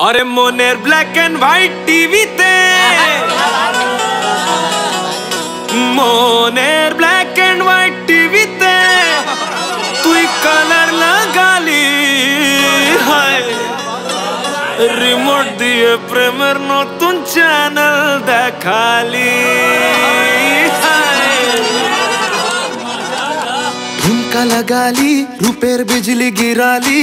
আরে মনের black and white টিভিতে মনের ব্ল্যাক এন্ড হোয়াইট টিভিতে তুই কালার লাগালি হায় রিমোট দিয়ে প্রেমের নতুন চ্যানেল দেখালি হায় ঝুমকা লাগালি রূপের বিজলি গিরালি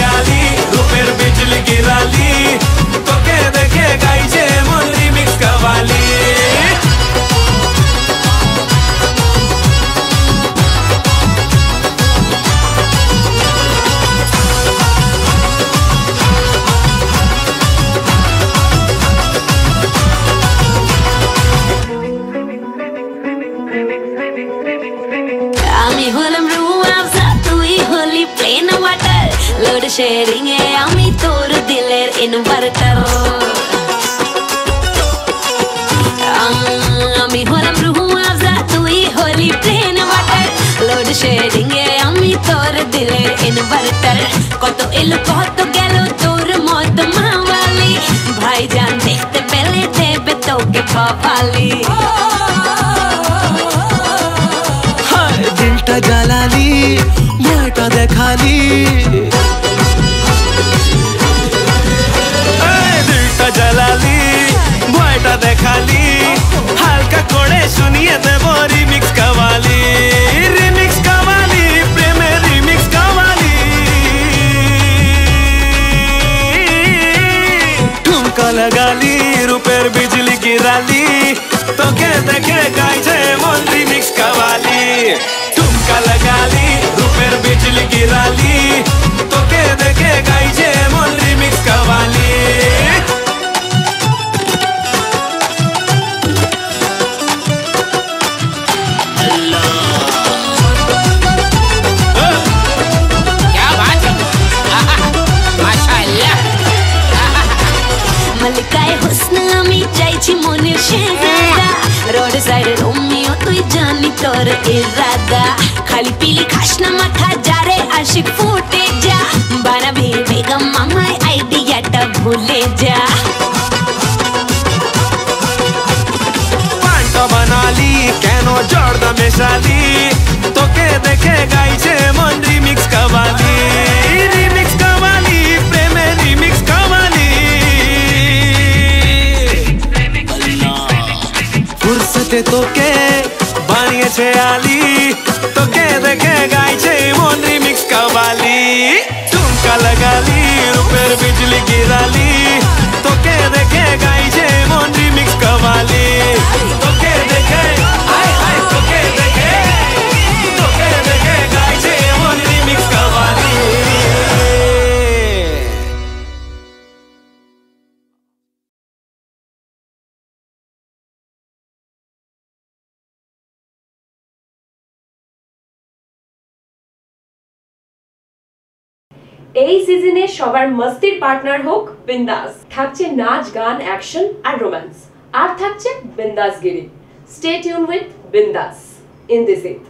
ঝুমকা লাগালি রূপের বিজলি গিরালি তোকে দেখে গাইছে মন রিমিক্স কাবালি আমি হলাম রুয়াবজা তুই ওয়াটার লোড শেয়ারিং এ আমি তোর দিলের ইনভার্টার আমি হলাম রুয়াবজা তুই হলি প্লেন ওয়াটার লোড শেয়ারিং এ আমি তোর দিলের ইনভার্টার কত এলো কত গেল তোর মত মাওয়ালি ভাইজান দেখতে পেলে দেবে তোকে পাপালি ময়টা দেখালি এই দিলটা জ্বালালি ভয়টা দেখালি হালকা করে শুনিয়ে দেব রিমিক্স কাওয়ালি রিমিক্স কাওয়ালি প্রেমে রিমিক্স কাওয়ালি ঝুমকা লাগালি রূপের বিজলি গিরালি তোকে দেখে গাইছে मालकाय हुस्न आम्ही जायची मोने शेजारा रोड साइड रोमियो तुई जानी तोर इरादा. खाली पिली खाशना माथा जारे आशिक फूटे जा. बाना भी बेगम मामाय आइडिया टा भूले जा. पांटो बना कैनो जोड़ दा मिसाली तो के देखेगा इसे मन रिमिक्स का ಅಷ್ಟೇ ತೋಕೆ ಬಾನಿಯಚೆ ಆಲಿ ತೋಕೆ ದೇಖೆ ಗಾಯ್ಚೆ ಮೋನ್ ರಿಮಿಕ್ಸ್ ಕವಾಲಿ ಠುಮ್ಕಾ ಲಗಾಲಿ ರೂಪೇರ್ ಬಿಜಲಿ ಗಿರಾಲಿ ತೋಕೆ ದೇಖೆ ಗಾಯ್ಚೆ ಮೋನ್ ರಿಮಿಕ್ಸ್ ಕವಾಲಿ এই সিজনে সবার মস্তির পার্টনার হোক বিন্দাস। থাকছে নাচ, গান অ্যাকশন আর রোম্যান্স আর থাকছে বিন্দাসগিরি। Stay tune with Bindaas. In this ইথ